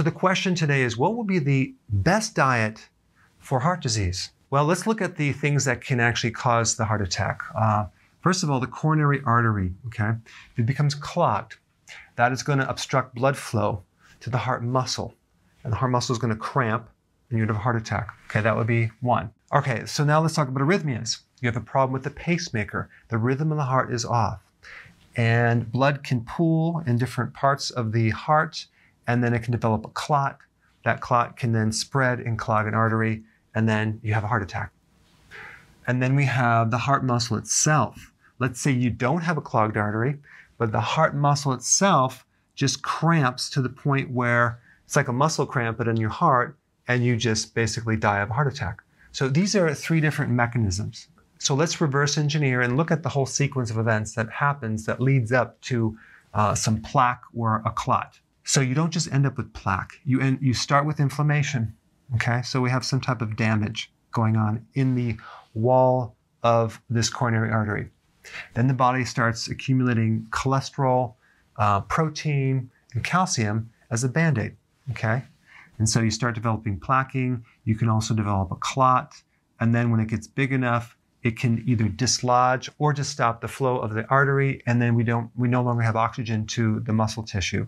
So the question today is what will be the best diet for heart disease? Well, let's look at the things that can actually cause the heart attack. Uh, first of all, the coronary artery, okay? If it becomes clogged, that is going to obstruct blood flow to the heart muscle. And the heart muscle is going to cramp and you'd have a heart attack. Okay, that would be one. Okay, so now let's talk about arrhythmias. You have a problem with the pacemaker. The rhythm of the heart is off. And blood can pool in different parts of the heart, and then it can develop a clot. That clot can then spread and clog an artery, and then you have a heart attack. And then we have the heart muscle itself. Let's say you don't have a clogged artery, but the heart muscle itself just cramps to the point where it's like a muscle cramp, but in your heart, and you just basically die of a heart attack. So these are three different mechanisms. So let's reverse engineer and look at the whole sequence of events that happens that leads up to uh, some plaque or a clot. So you don't just end up with plaque. You end, you start with inflammation. Okay, so we have some type of damage going on in the wall of this coronary artery. Then the body starts accumulating cholesterol, uh, protein, and calcium as a band aid. Okay, and so you start developing plaquing. You can also develop a clot. And then when it gets big enough, it can either dislodge or just stop the flow of the artery. And then we don't, we no longer have oxygen to the muscle tissue.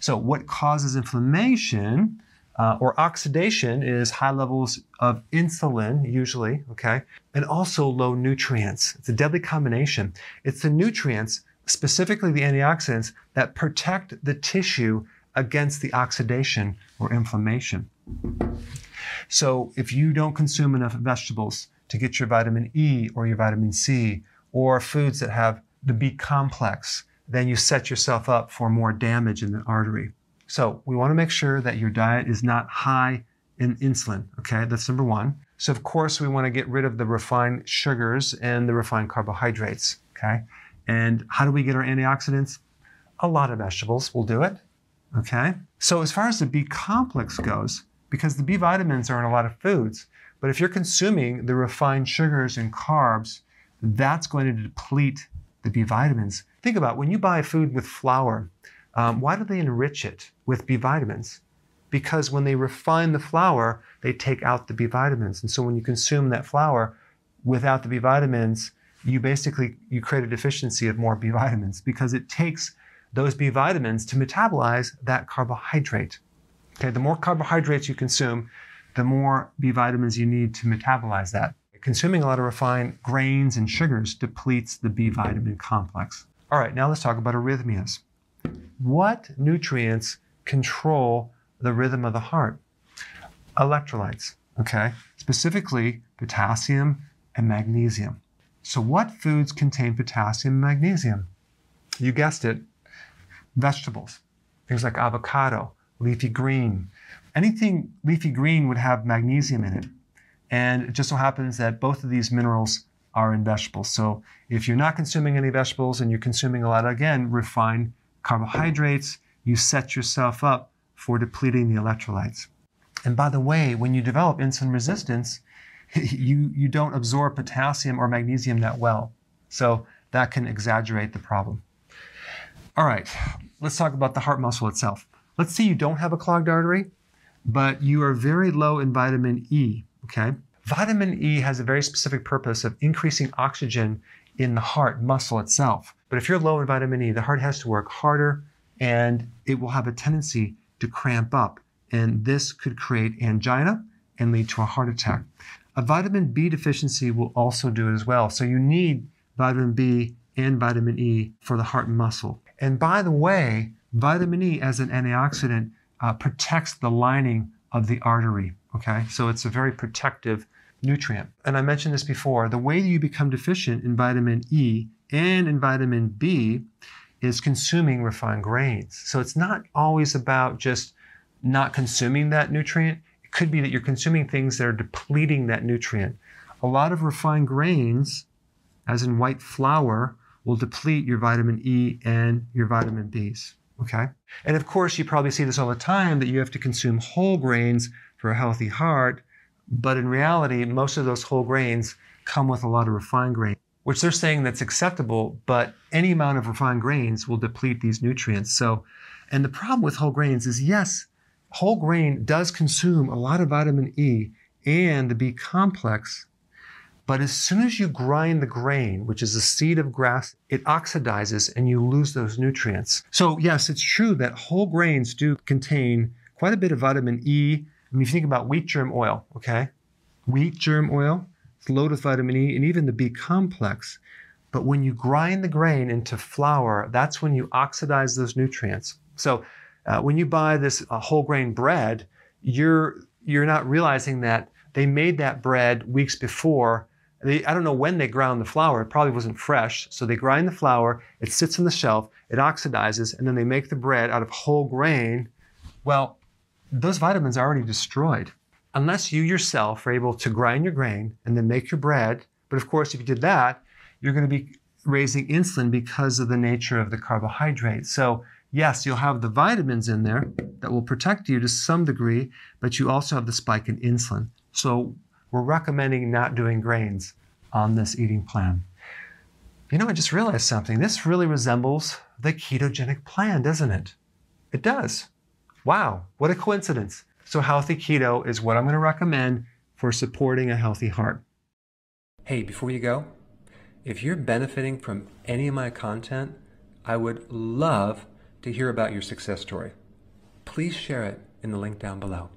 So what causes inflammation uh, or oxidation is high levels of insulin, usually, okay, and also low nutrients. It's a deadly combination. It's the nutrients, specifically the antioxidants, that protect the tissue against the oxidation or inflammation. So if you don't consume enough vegetables to get your vitamin E or your vitamin C or foods that have the B complex, then you set yourself up for more damage in the artery. So we want to make sure that your diet is not high in insulin. Okay, that's number one. So of course we want to get rid of the refined sugars and the refined carbohydrates. Okay, and how do we get our antioxidants? A lot of vegetables will do it. Okay? So, as far as the B complex goes, because the B vitamins are in a lot of foods, but if you're consuming the refined sugars and carbs, that's going to deplete the B vitamins. Think about when you buy food with flour, um, why do they enrich it with B vitamins? Because when they refine the flour, they take out the B vitamins. And so when you consume that flour without the B vitamins, you basically you create a deficiency of more B vitamins because it takes those B vitamins to metabolize that carbohydrate. Okay, the more carbohydrates you consume, the more B vitamins you need to metabolize that. Consuming a lot of refined grains and sugars depletes the B vitamin complex. All right, now let's talk about arrhythmias. What nutrients control the rhythm of the heart? Electrolytes, okay? Specifically, potassium and magnesium. So, what foods contain potassium and magnesium? You guessed it, vegetables, things like avocado, leafy green. Anything leafy green would have magnesium in it. And it just so happens that both of these minerals are in vegetables. So if you're not consuming any vegetables and you're consuming a lot, again, refined carbohydrates, you set yourself up for depleting the electrolytes. And by the way, when you develop insulin resistance, you, you don't absorb potassium or magnesium that well. So that can exaggerate the problem. All right, let's talk about the heart muscle itself. Let's say you don't have a clogged artery, but you are very low in vitamin E, okay? Vitamin E has a very specific purpose of increasing oxygen in the heart muscle itself. But if you're low in vitamin E, the heart has to work harder and it will have a tendency to cramp up. And this could create angina and lead to a heart attack. A vitamin B deficiency will also do it as well. So you need vitamin B and vitamin E for the heart muscle. And by the way, vitamin E as an antioxidant uh, protects the lining of the artery. Okay, so it's a very protective nutrient. And I mentioned this before the way you become deficient in vitamin E and in vitamin B is consuming refined grains. So it's not always about just not consuming that nutrient. It could be that you're consuming things that are depleting that nutrient. A lot of refined grains, as in white flour, will deplete your vitamin E and your vitamin Bs. Okay? And of course, you probably see this all the time that you have to consume whole grains for a healthy heart. But in reality, most of those whole grains come with a lot of refined grains, which they're saying that's acceptable, but any amount of refined grains will deplete these nutrients. So, and the problem with whole grains is yes, whole grain does consume a lot of vitamin E and the B complex, but as soon as you grind the grain, which is the seed of grass, it oxidizes and you lose those nutrients. So, yes, it's true that whole grains do contain quite a bit of vitamin E. I mean, if you think about wheat germ oil, okay? Wheat germ oil, it's loaded with vitamin E and even the B complex. But when you grind the grain into flour, that's when you oxidize those nutrients. So, uh, when you buy this uh, whole grain bread, you're you're not realizing that they made that bread weeks before they, I don't know when they ground the flour. It probably wasn't fresh. So they grind the flour, it sits on the shelf, it oxidizes, and then they make the bread out of whole grain. Well, those vitamins are already destroyed. Unless you yourself are able to grind your grain and then make your bread. But of course, if you did that, you're going to be raising insulin because of the nature of the carbohydrate. So, yes, you'll have the vitamins in there that will protect you to some degree, but you also have the spike in insulin. So, we're recommending not doing grains on this eating plan. You know, I just realized something. This really resembles the ketogenic plan, doesn't it? It does. Wow, what a coincidence. So, healthy keto is what I'm going to recommend for supporting a healthy heart. Hey, before you go, if you're benefiting from any of my content, I would love to hear about your success story. Please share it in the link down below.